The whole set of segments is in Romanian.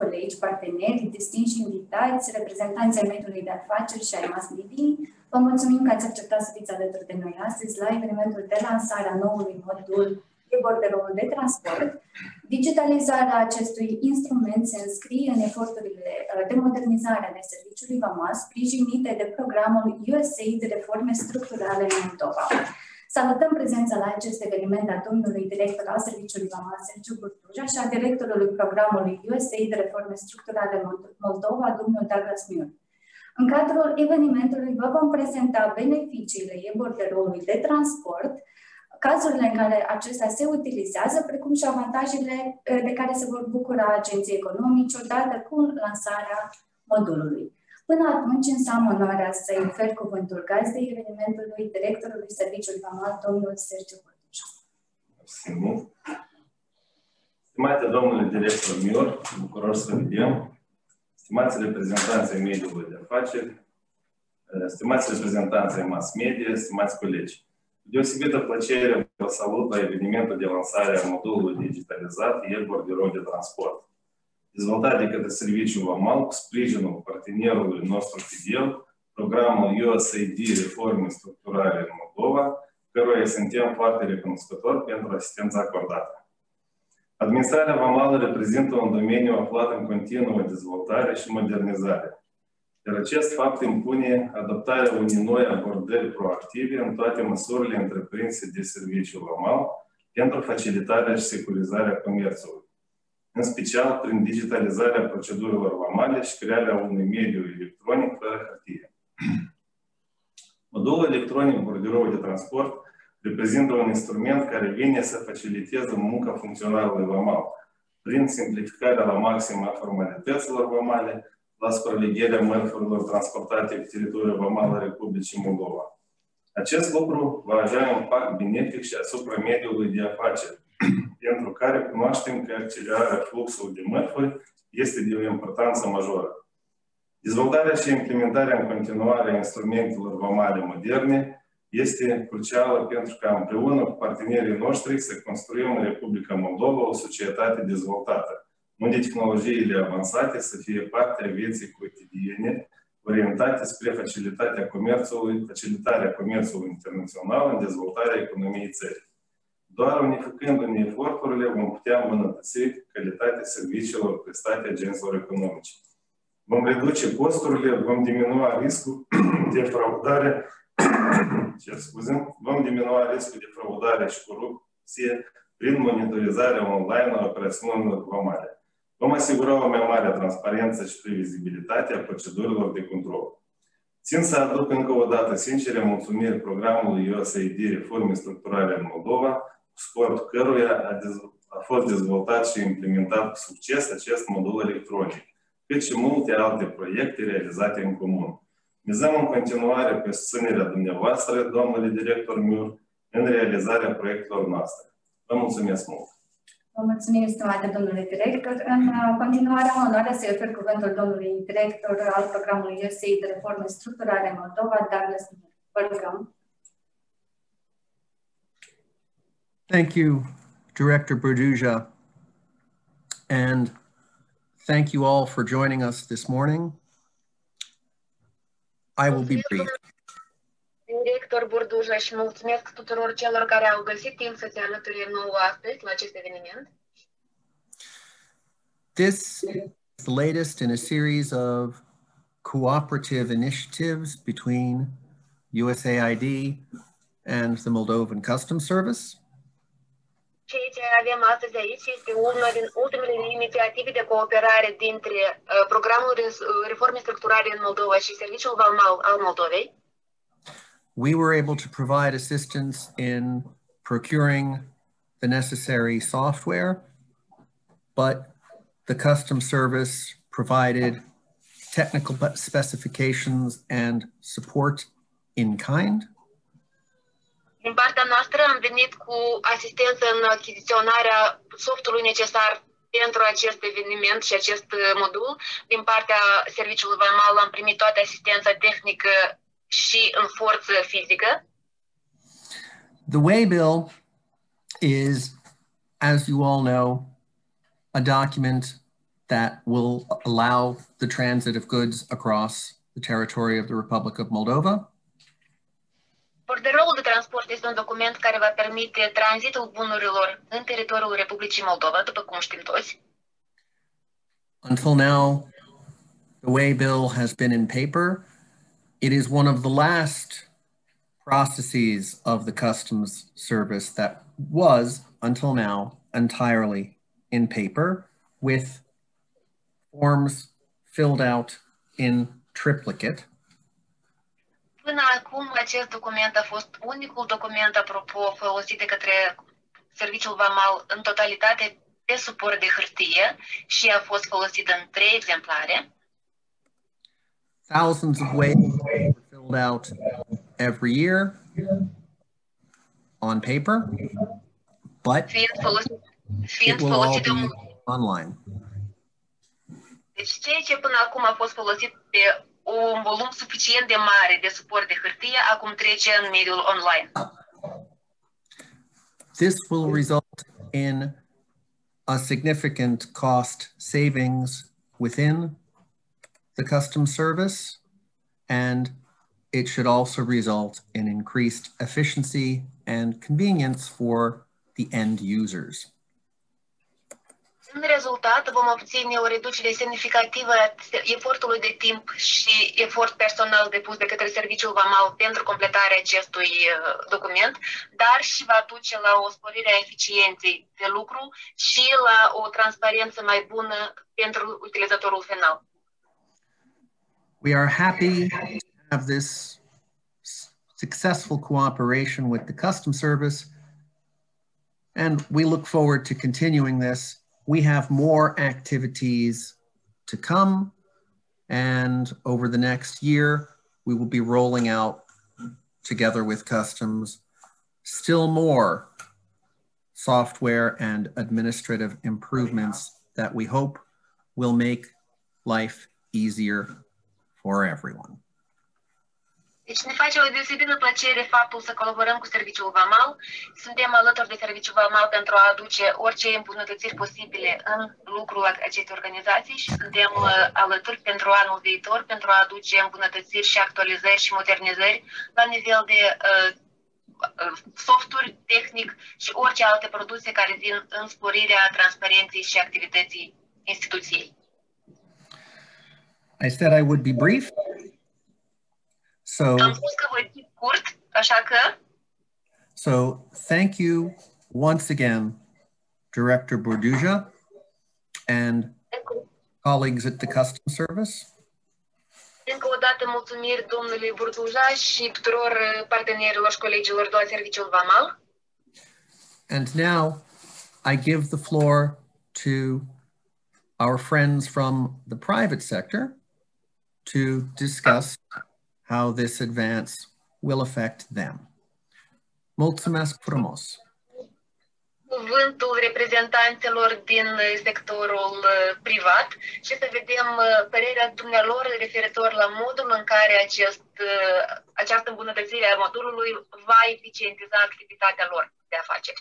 colegi, parteneri, distinși invitați, reprezentanții ai mediului de afaceri și ai mass media. Vă mulțumim că ați acceptat să fiți alături de noi astăzi la evenimentul de lansare a noului modul de borderoul de transport. Digitalizarea acestui instrument se înscrie în eforturile uh, de modernizare ale serviciului VAMAS, sprijinite de programul USAID de reforme structurale în Moldova. Salutăm prezența la acest eveniment a domnului director al Serviciului VAMAS, Sergiu Burtuja, și a directorului programului USAID de reforme structurale în Moldova, domnul Douglas Muir. În cadrul evenimentului vă vom prezenta beneficiile e-borderului de transport, cazurile în care acesta se utilizează, precum și avantajele eh, de care se vor bucura agenții economici odată cu lansarea modulului. Până atunci, însă am onoarea să-i ofer cuvântul gazdei evenimentului, directorului Serviciului Vamal, domnul Sergiu Bătușa. Stimate domnule director Mior, bucuros să vedem, stimați reprezentanți ai mediului de afaceri, stimați reprezentanți ai mass media, stimați colegi. Deosebită plăcere vă salut la evenimentul de lansare a modulului digitalizat e-Bord de transport dezvoltat de către Serviciul VAMAL sprijinul partenerului nostru fidel, programul USAID Reforme Structurale în Moldova, căruia suntem foarte recunoscători pentru asistența acordată. Administrarea vamală reprezintă un domeniu aflat în continuă dezvoltare și modernizare. Iar acest fapt impune adoptarea unei noi abordări proactive în toate măsurile întreprinse de serviciul vamal pentru facilitarea și securizarea comerțului în special prin digitalizarea procedurilor vamale și crearea unui mediu electronic fără hârtie. Modulul electronic borderou de transport reprezintă un instrument care vine să faciliteze munca funcționarului vamal prin simplificarea la maxim a formalităților vamale, la supravegherea mărfurilor transportate pe teritoriul vamal al Republicii Moldova. Acest lucru va avea impact benefic și asupra mediului de afaceri, pentru care cunoaștem că accelerarea fluxului de mărfuri este de o importanță majoră. Dezvoltarea și implementarea în continuare a instrumentelor vamale moderne este crucială pentru ca împreună cu partenerii noștri să construim în Republica Moldova o societate dezvoltată, unde tehnologiile avansate să fie parte a vieții cotidiene, orientate spre facilitatea comerțului, facilitarea comerțului internațional în dezvoltarea economiei țării. Doar unificându-ne eforturile vom putea îmbunătăți calitatea serviciilor prestate agenților economice. Vom reduce costurile, vom diminua riscul de fraudare, ce scuze, vom diminua riscul de fraudare și corupție prin monitorizarea online a operațiunilor vamale. Vom asigura o mai mare transparență și previzibilitate a procedurilor de control. Țin să aduc încă o dată sincere mulțumiri programului USAID Reforme Structurale în Moldova, scopul căruia a, a fost dezvoltat și implementat cu succes acest modul electronic, cât și multe alte proiecte realizate în comun. Mizăm în continuare pe susținerea dumneavoastră, domnule director Miur, în realizarea proiectelor noastre. Vă mulțumesc mult! Vă mulțumim, stimate domnule director. În continuare, am onoarea să-i ofer cuvântul domnului director al programului USAID de reforme structurale în Moldova, Douglas Vă rugăm. Thank you, Director Berduja. And thank you all for joining us this morning. I will be brief. Director Burduja și mulțumesc tuturor celor care au găsit timp să se alăture nouă astăzi la acest eveniment. This is the latest in a series of cooperative initiatives between USAID and the Moldovan Customs Service. Ceea ce avem astăzi aici este una din ultimele inițiative de cooperare dintre uh, de reforme structurale în Moldova și Serviciul Vamal al Moldovei. We were able to provide assistance in procuring the necessary software, but the custom Service provided technical specifications and support in kind. Din partea noastră am venit cu asistență în achiziționarea softului necesar pentru acest eveniment și acest uh, modul. Din partea Serviciului Vamal am primit toată asistența tehnică și în forță fizică. The waybill is, as you all know, a document that will allow the transit of goods across the territory of the Republic of Moldova. De transport este un document care va permite tranzitul bunurilor în teritoriul Republicii Moldova, după cum știm toți. Until now, the way bill has been in paper, it is one of the last processes of the Customs Service that was, until now, entirely in paper with forms filled out in triplicate. Până acum, acest document a fost unicul document, apropo, folosit de către Serviciul Vamal în totalitate pe suport de hârtie și a fost folosit în trei exemplare. Thousands of ways filled out every year on paper, but Fiind folosit, fiind it will all folosit de be un online. Deci ceea ce până acum a fost folosit pe un volum suficient de mare de suport de hârtie, acum trece în mediul online. This will result in a significant cost savings within the Customs Service, and it should also result in increased efficiency and convenience for the end users. În rezultat, vom obține o reducere semnificativă a efortului de timp și efort personal depus de către Serviciul Vamal pentru completarea acestui uh, document, dar și va duce la o sporire a eficienței de lucru și la o transparență mai bună pentru utilizatorul final. We are happy to have this s- successful cooperation with the Customs Service, and we look forward to continuing this. We have more activities to come, and over the next year, we will be rolling out together with Customs still more software and administrative improvements that we hope will make life easier for everyone. Deci ne face o deosebită plăcere faptul să colaborăm cu Serviciul Vamal. Suntem alături de Serviciul Vamal pentru a aduce orice îmbunătățiri posibile în lucrul acestei organizații și suntem uh, alături pentru anul viitor pentru a aduce îmbunătățiri și actualizări și modernizări la nivel de uh, uh, softuri, tehnic și orice alte produse care vin în sporirea transparenței și activității instituției. I said I would be brief. So, Am spus că voi fi scurt, așa că so thank you once again, Director Borduja and colleagues at the Customs Service. Încă o dată mulțumiri domnului Burduja și tuturor uh, partenerilor și colegilor de la Serviciul Vamal. And now I give the floor to our friends from the private sector to discuss how this advance will affect them. Mulțumesc frumos. Cuvântul reprezentanților din uh, sectorul uh, privat și să vedem uh, părerea dumnealor referitor la modul în care acest, uh, această îmbunătățire a modulului va eficientiza activitatea lor de afaceri.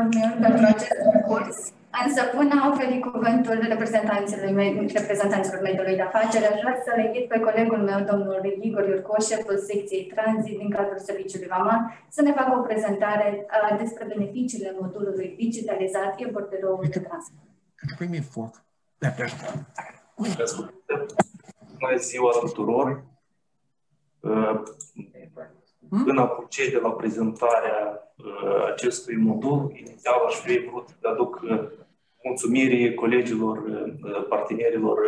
Mulțumim pentru acest concurs. Însă până a oferi cuvântul reprezentanților, mei, reprezentanților mediului de afaceri, aș vrea să le invit pe colegul meu, domnul Igor Iurcoș, șeful secției tranzit din cadrul serviciului VAMAN, să ne facă o prezentare uh, despre beneficiile modulului digitalizat e borderoul de transport. Could you bring me a fork? There, there's Bună ziua tuturor! Uh, În procede la prezentarea uh, acestui modul, inițial aș fi vrut să aduc uh, mulțumiri colegilor, uh, partenerilor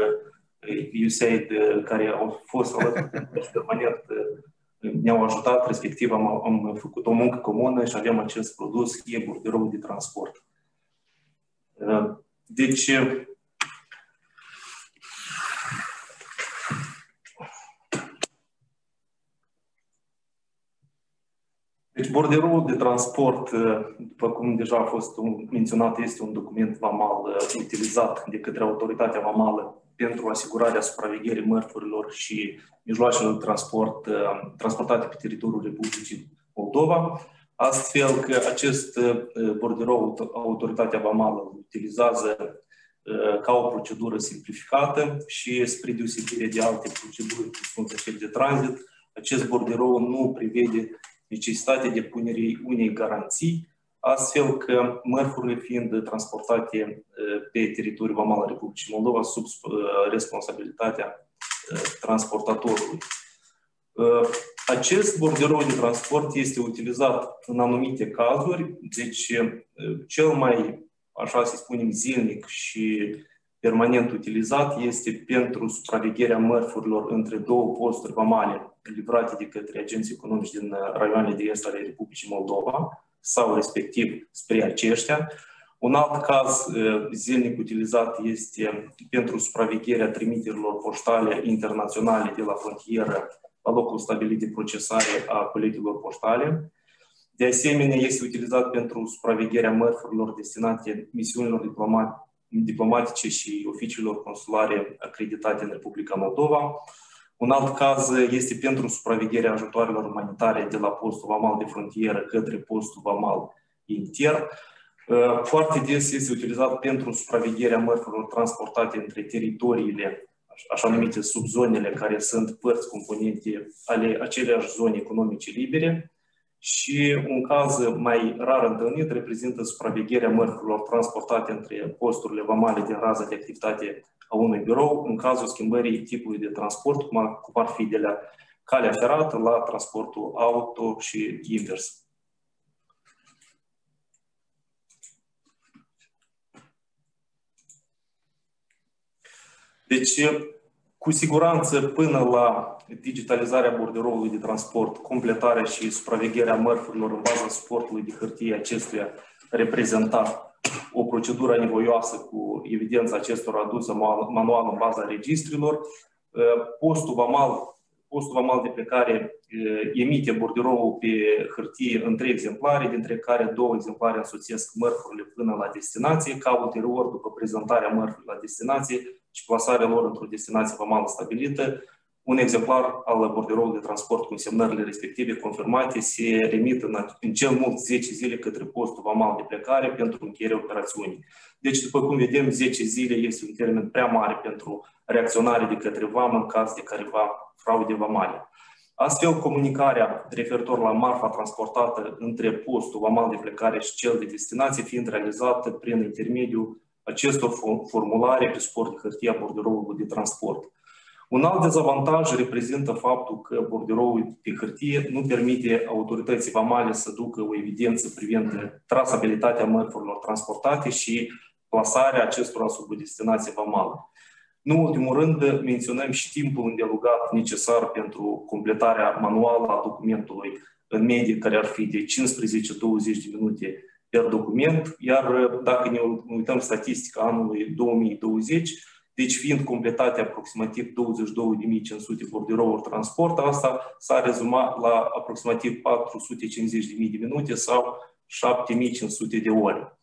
uh, USAID uh, care au fost alături de noi și permanent uh, ne-au ajutat, respectiv am, am făcut o muncă comună și avem acest produs, e borderou de transport. Uh, Deci, Deci, borderoul de transport, după cum deja a fost menționat, este un document vamal utilizat de către autoritatea vamală pentru asigurarea supravegherii mărfurilor și mijloacelor de transport transportate pe teritoriul Republicii Moldova, astfel că acest borderou autoritatea vamală utilizează ca o procedură simplificată și spre deosebire de alte proceduri, cum sunt cel de tranzit, acest borderou nu prevede necesitatea depunerii unei garanții, astfel că mărfurile fiind transportate pe teritoriul vamal al Republicii Moldova sub responsabilitatea transportatorului. Acest borderou de transport este utilizat în anumite cazuri, deci cel mai, așa să spunem, zilnic și permanent utilizat este pentru supravegherea mărfurilor între două posturi vamale livrate de către agenții economici din raioanele de est ale Republicii Moldova sau respectiv spre aceștia. Un alt caz zilnic utilizat este pentru supravegherea trimiterilor poștale internaționale de la frontieră la locul stabilit de procesare a colectelor poștale. De asemenea, este utilizat pentru supravegherea mărfurilor destinate misiunilor diplomatice și oficiilor consulare acreditate în Republica Moldova. Un alt caz este pentru supravegherea ajutoarelor umanitare de la postul vamal de frontieră către postul vamal intern. Foarte des este utilizat pentru supravegherea mărfurilor transportate între teritoriile așa numite subzonele, care sunt părți componente ale aceleași zone economice libere și un caz mai rar întâlnit reprezintă supravegherea mărfurilor transportate între posturile vamale din raza de activitate a unui birou în cazul schimbării tipului de transport, cum ar fi de la calea ferată la transportul auto și invers. Deci, cu siguranță, până la digitalizarea borderoului de transport, completarea și supravegherea mărfurilor în baza suportului de hârtie acestuia reprezenta o procedură nevoioasă cu evidența acestor adusă manual în baza registrilor. Postul vamal, postul vamal de plecare emite borderoul pe hârtie în trei exemplare, dintre care două exemplare însoțesc mărfurile până la destinație, ca ulterior, după prezentarea mărfurilor la destinație, și plasarea lor într-o destinație vamală stabilită, un exemplar al borderoului de transport cu însemnările respective confirmate se remit în, în cel mult 10 zile către postul vamal de plecare pentru încheierea operațiunii. Deci, după cum vedem, 10 zile este un termen prea mare pentru reacționare de către vamă în caz de careva fraude vamale. Astfel, comunicarea referitor la marfa transportată între postul vamal de plecare și cel de destinație fiind realizată prin intermediul acestor formulare pe suport de hârtie a borderoului de transport. Un alt dezavantaj reprezintă faptul că borderoul pe hârtie nu permite autorității vamale să ducă o evidență privind trasabilitatea mărfurilor transportate și plasarea acestora sub o destinație vamală. Nu în ultimul rând, menționăm și timpul îndelugat necesar pentru completarea manuală a documentului în medie, care ar fi de 15-20 de minute per document, iar dacă ne uităm statistica anului 2020, deci fiind completate aproximativ 22.500 borderouri transport, asta s-a rezumat la aproximativ 450.000 de minute sau 7.500 de ore.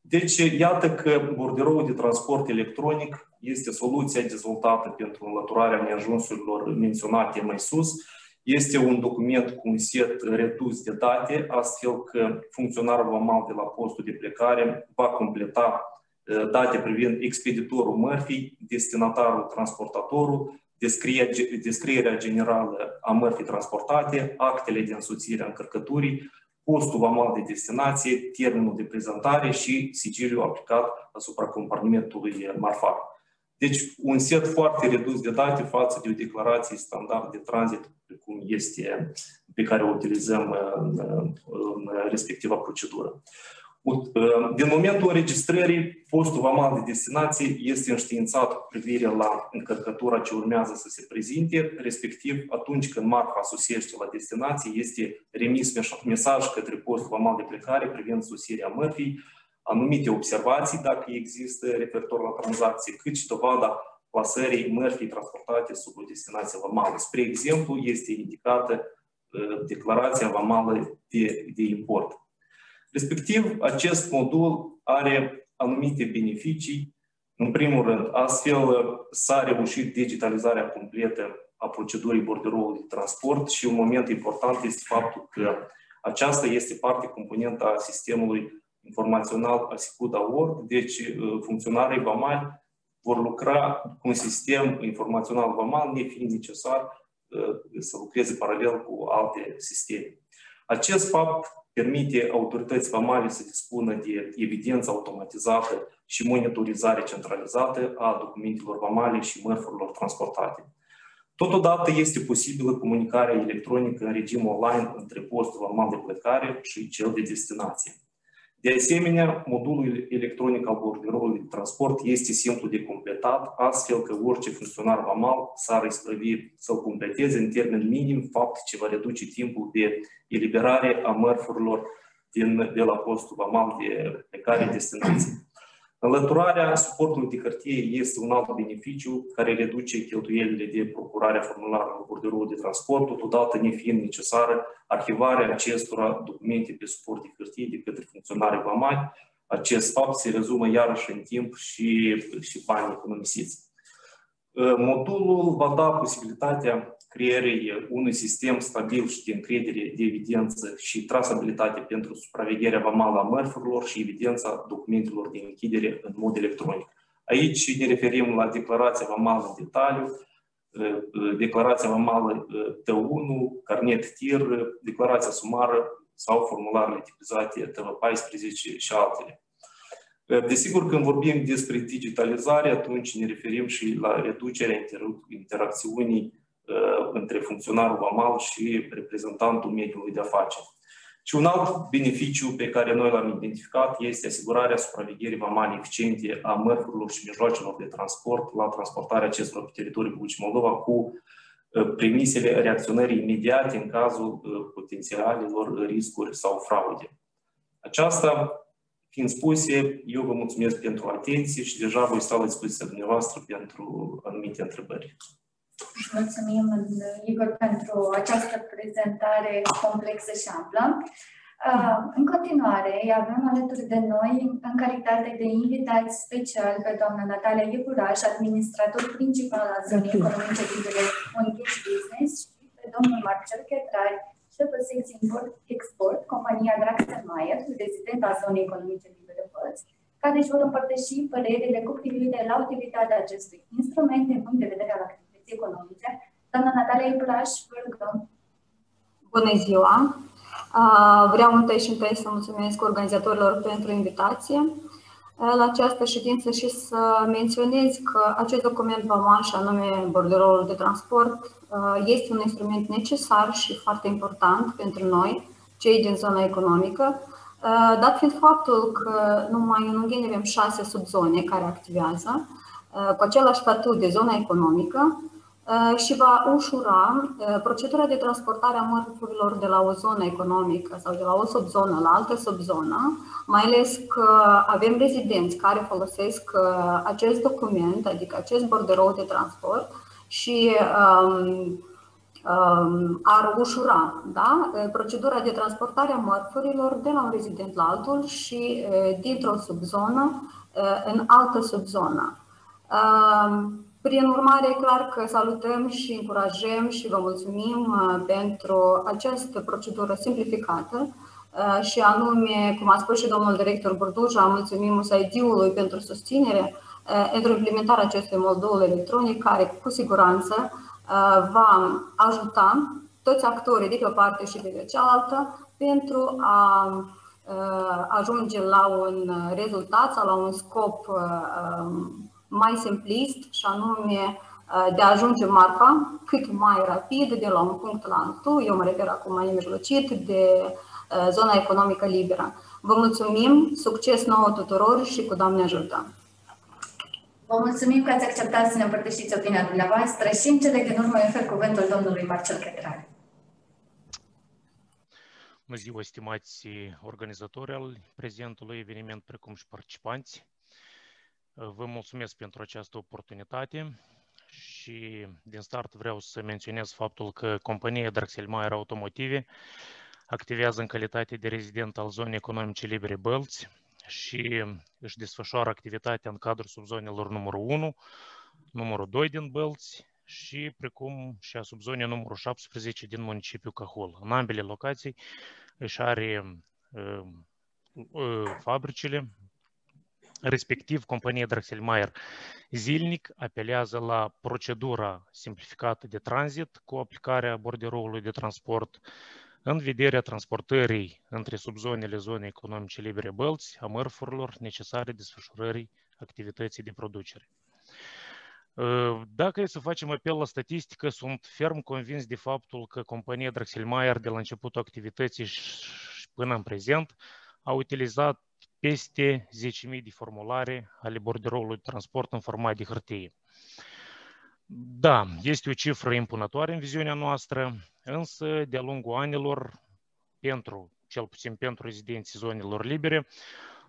Deci, iată că borderoul de transport electronic este soluția dezvoltată pentru înlăturarea neajunsurilor menționate mai sus, este un document cu un set redus de date, astfel că funcționarul vamal de la postul de plecare va completa uh, date privind expeditorul mărfii, destinatarul, transportatorul, descrierea generală a mărfii transportate, actele de însoțire a încărcăturii, postul vamal de destinație, termenul de prezentare și sigiliul aplicat asupra compartimentului marfar. Deci un set foarte redus de date față de o declarație standard de tranzit cum este, pe care o utilizăm în, în respectiva procedură. Din momentul înregistrării, postul vamal de destinație este înștiințat cu privire la încărcătura ce urmează să se prezinte, respectiv atunci când marfa sosește la destinație, este remis mesaj către postul vamal de plecare privind sosirea mărfii, anumite observații, dacă există, referitor la tranzacție, cât și dovada plasării mărfii transportate sub o destinație vamală. Spre exemplu, este indicată uh, declarația vamală de, de import. Respectiv, acest modul are anumite beneficii. În primul rând, astfel s-a reușit digitalizarea completă a procedurii borderoului de transport și un moment important este faptul că aceasta este parte componentă a sistemului informațional asicut award, deci funcționarii vamali vor lucra cu un sistem informațional vamal, nefiind necesar să lucreze paralel cu alte sisteme. Acest fapt permite autorității vamale să dispună de evidență automatizată și monitorizare centralizată a documentelor vamale și mărfurilor transportate. Totodată este posibilă comunicarea electronică în regim online între postul vamal de plecare și cel de destinație. De asemenea, modulul electronic al borderoului de transport este simplu de completat, astfel că orice funcționar vamal s-ar isprăvi să-l completeze în termen minim, fapt ce va reduce timpul de eliberare a mărfurilor din, de la postul vamal de plecare destinație. Înlăturarea suportului de hârtie este un alt beneficiu care reduce cheltuielile de procurare a formularului borderou de transport, totodată nefiind necesară arhivarea acestora documente pe suport de hârtie de către funcționare vamali. Acest fapt se rezumă iarăși în timp și, și bani economisiți. Modulul va da posibilitatea creierii unui sistem stabil și de încredere de evidență și trasabilitate pentru supravegherea vamală a mărfurilor și evidența documentelor de închidere în mod electronic. Aici ne referim la declarația vamală în detaliu, declarația vamală T1, carnet TIR, declarația sumară sau formularele tipizate TV14 și altele. Desigur, când vorbim despre digitalizare, atunci ne referim și la reducerea interacțiunii între funcționarul vamal și reprezentantul mediului de afaceri. Și un alt beneficiu pe care noi l-am identificat este asigurarea supravegherii vamale eficiente a mărfurilor și mijloacelor de transport la transportarea acestor pe teritoriul Republicii Moldova cu premisele reacționării imediate în cazul potențialilor riscuri sau fraude. Aceasta fiind spuse, eu vă mulțumesc pentru atenție și deja voi sta la dispoziția dumneavoastră pentru anumite întrebări. Mulțumim, Igor, pentru această prezentare complexă și amplă. Uh, în continuare, avem alături de noi, în calitate de invitat special, pe doamna Natalia Iepuraș, administrator principal al zonei economice libere Unghis Business și pe domnul Marcel Chetrari, șeful secției import-export, compania Draxelmaier, rezident al zonei economice libere Pălți, care își vor împărtăși părerile cu privire la utilitatea acestui instrument din punct de vedere al activității economice. Doamna Natalia Ipulaș, vă rugăm. Bună ziua! Vreau întâi și întâi să mulțumesc organizatorilor pentru invitație la această ședință și să menționez că acest document VAMAL, și anume borderolul de transport, este un instrument necesar și foarte important pentru noi, cei din zona economică, dat fiind faptul că numai în Ungheni avem șase subzone care activează, cu același statut de zona economică, Uh, și va ușura uh, procedura de transportare a mărfurilor de la o zonă economică sau de la o subzonă la altă subzonă, mai ales că avem rezidenți care folosesc uh, acest document, adică acest borderou de transport și um, um, ar ușura da? procedura de transportare a mărfurilor de la un rezident la altul și dintr-o subzonă în altă subzonă. Um, prin urmare, e clar că salutăm și încurajăm și vă mulțumim uh, pentru această procedură simplificată uh, și anume, cum a spus și domnul director Burduja, mulțumim USAID-ului pentru susținere uh, pentru implementarea acestui modul electronic care cu siguranță va ajuta toți actorii de pe o parte și de pe cealaltă pentru a ajunge la un rezultat sau la un scop mai simplist și anume uh, de a ajunge marfa cât mai rapid de la un punct la altul, eu mă refer acum mai mijlocit, de uh, zona economică liberă. Vă mulțumim, succes nouă tuturor și cu Doamne ajută! Vă mulțumim că ați acceptat să ne împărtășiți opinia dumneavoastră și în cele din urmă ofer cuvântul domnului Marcel Chetrare. Bună ziua, stimați organizatori al prezentului eveniment, precum și participanți. Vă mulțumesc pentru această oportunitate și din start vreau să menționez faptul că compania Draxelmaier Automotive activează în calitate de rezident al zonei economice libere Bălți și își desfășoară activitatea în cadrul subzonelor numărul 1, numărul 2 din Bălți și precum și a subzonei numărul 17 din municipiul Cahul. În ambele locații își are fabricile, respectiv compania Drexelmeier zilnic apelează la procedura simplificată de tranzit cu aplicarea borderoului de transport în vederea transportării între subzonele zonei economice libere bălți a mărfurilor necesare desfășurării activității de producere. Dacă e să facem apel la statistică, sunt ferm convins de faptul că compania Drexelmeier de la începutul activității și până în prezent a utilizat peste 10.000 de formulare ale borderoului de transport în format de hârtie. Da, este o cifră impunătoare în viziunea noastră, însă de-a lungul anilor, pentru, cel puțin pentru rezidenții zonelor libere,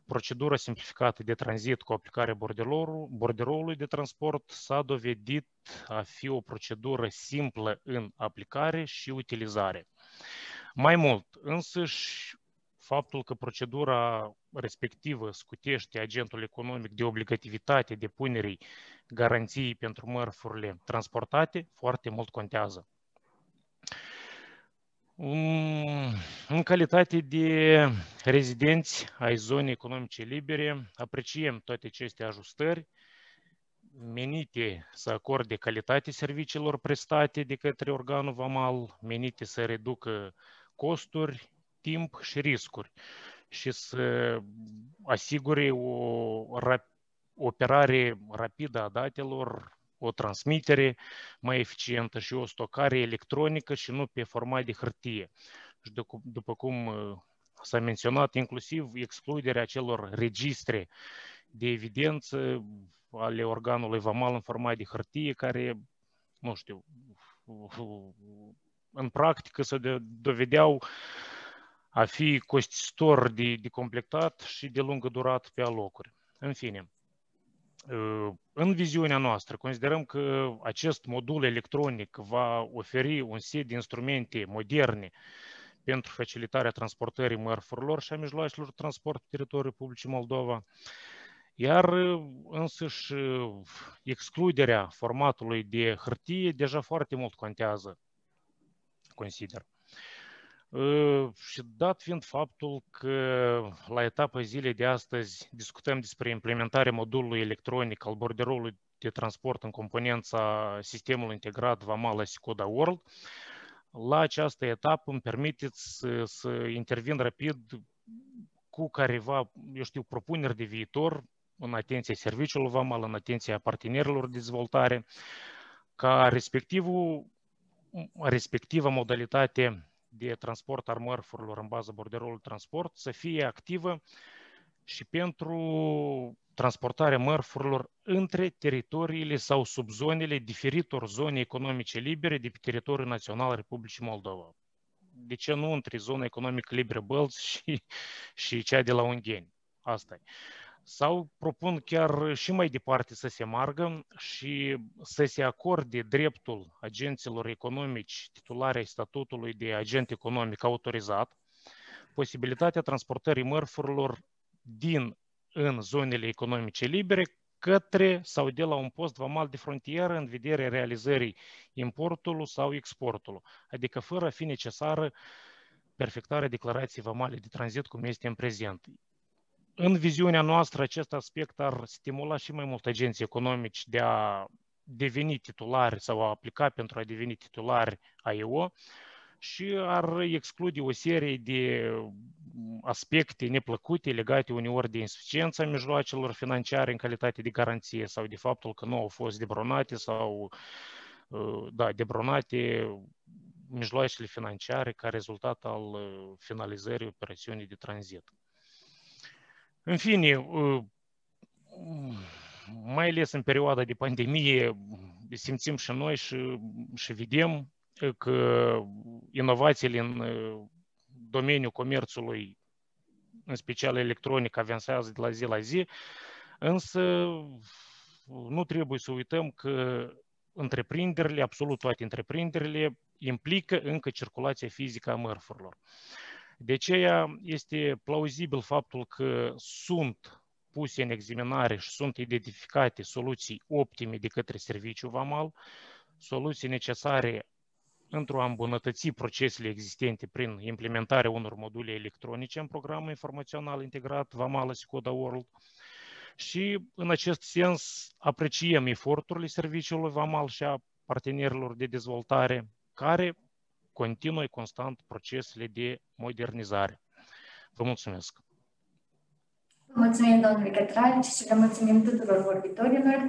procedura simplificată de tranzit cu aplicarea borderoului de transport s-a dovedit a fi o procedură simplă în aplicare și utilizare. Mai mult, însăși faptul că procedura respectivă scutește agentul economic de obligativitate depunerii garanției pentru mărfurile transportate, foarte mult contează. În calitate de rezidenți ai zonei economice libere, apreciem toate aceste ajustări menite să acorde calitate serviciilor prestate de către organul VAMAL, menite să reducă costuri, timp și riscuri și să asigure o operare rapidă a datelor, o transmitere mai eficientă și o stocare electronică și nu pe format de hârtie. Și după cum s-a menționat, inclusiv excluderea acelor registre de evidență ale organului VAMAL în format de hârtie, care, nu știu, în practică se dovedeau a fi costisitor de, de completat și de lungă durată pe alocuri. În fine, în viziunea noastră, considerăm că acest modul electronic va oferi un set de instrumente moderne pentru facilitarea transportării mărfurilor și a mijloacelor transport pe teritoriul Republicii Moldova, iar însăși excluderea formatului de hârtie deja foarte mult contează, consider. Și dat fiind faptul că la etapa zilei de astăzi discutăm despre implementarea modulului electronic al borderoului de transport în componența sistemului integrat VAMAL Asicoda World, la această etapă îmi permiteți să, să intervin rapid cu careva, eu știu, propuneri de viitor în atenția serviciului VAMAL, în atenția partenerilor de dezvoltare, ca respectivul, respectiva modalitate de transport al mărfurilor în bază borderolul transport să fie activă și pentru transportarea mărfurilor între teritoriile sau subzonele diferitor zone economice libere de pe teritoriul național al Republicii Moldova. De ce nu între zona economică liberă Bălți și, și cea de la Ungheni? Asta e sau propun chiar și mai departe să se margă și să se acorde dreptul agenților economici titulare ai statutului de agent economic autorizat, posibilitatea transportării mărfurilor din în zonele economice libere către sau de la un post vamal de frontieră în vederea realizării importului sau exportului, adică fără a fi necesară perfectarea declarației vamale de tranzit cum este în prezent. În viziunea noastră, acest aspect ar stimula și mai mult agenții economici de a deveni titulari sau a aplica pentru a deveni titulari AIO și ar exclude o serie de aspecte neplăcute legate uneori de insuficiența mijloacelor financiare în calitate de garanție sau de faptul că nu au fost debronate sau da, debronate mijloacele financiare ca rezultat al finalizării operațiunii de tranzit. În fine, mai ales în perioada de pandemie, simțim și noi și, și vedem că inovațiile în domeniul comerțului, în special electronic, avansează de la zi la zi, însă nu trebuie să uităm că întreprinderile, absolut toate întreprinderile, implică încă circulația fizică a mărfurilor. De aceea este plauzibil faptul că sunt puse în examinare și sunt identificate soluții optime de către serviciul VAMAL, soluții necesare pentru a îmbunătăți procesele existente prin implementarea unor module electronice în programul informațional integrat VAMALA Sicoda World? Și în acest sens apreciem eforturile serviciului VAMAL și a partenerilor de dezvoltare care continuă constant procesele de modernizare. Vă mulțumesc! Mulțumim, domnule Cătralici, și le mulțumim tuturor vorbitorilor.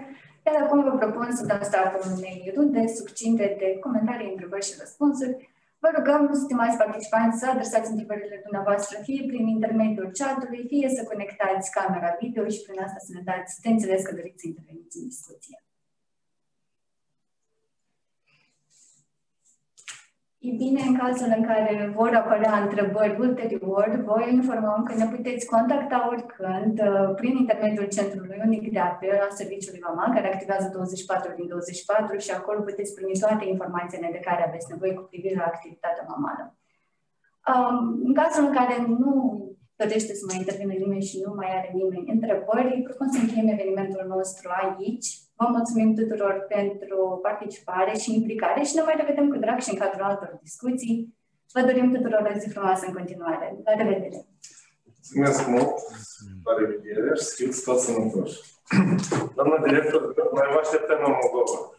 Iar acum vă propun să dăm startul unei runde succinte de comentarii, întrebări și răspunsuri. Vă rugăm, stimați participanți, să adresați întrebările dumneavoastră fie prin intermediul chatului, fie să conectați camera video și prin asta să ne dați de înțeles că doriți să interveniți în discuție. E bine, în cazul în care vor apărea întrebări ulterior, voi informăm că ne puteți contacta oricând uh, prin intermediul Centrului Unic de Apel a Serviciului VAMAL, care activează 24 din 24 și acolo puteți primi toate informațiile de care aveți nevoie cu privire la activitatea vamală. Um, în cazul în care nu dorește să mai intervină nimeni și nu mai are nimeni întrebări, propun să încheiem evenimentul nostru aici. Vă mulțumim tuturor pentru participare și implicare și ne mai revedem cu drag și în cadrul altor discuții. Vă dorim tuturor o zi frumoasă în continuare. La revedere! Mulțumesc mult! La revedere și să fiți toți sănătoși! Doamna director, mai vă așteptăm în Moldova.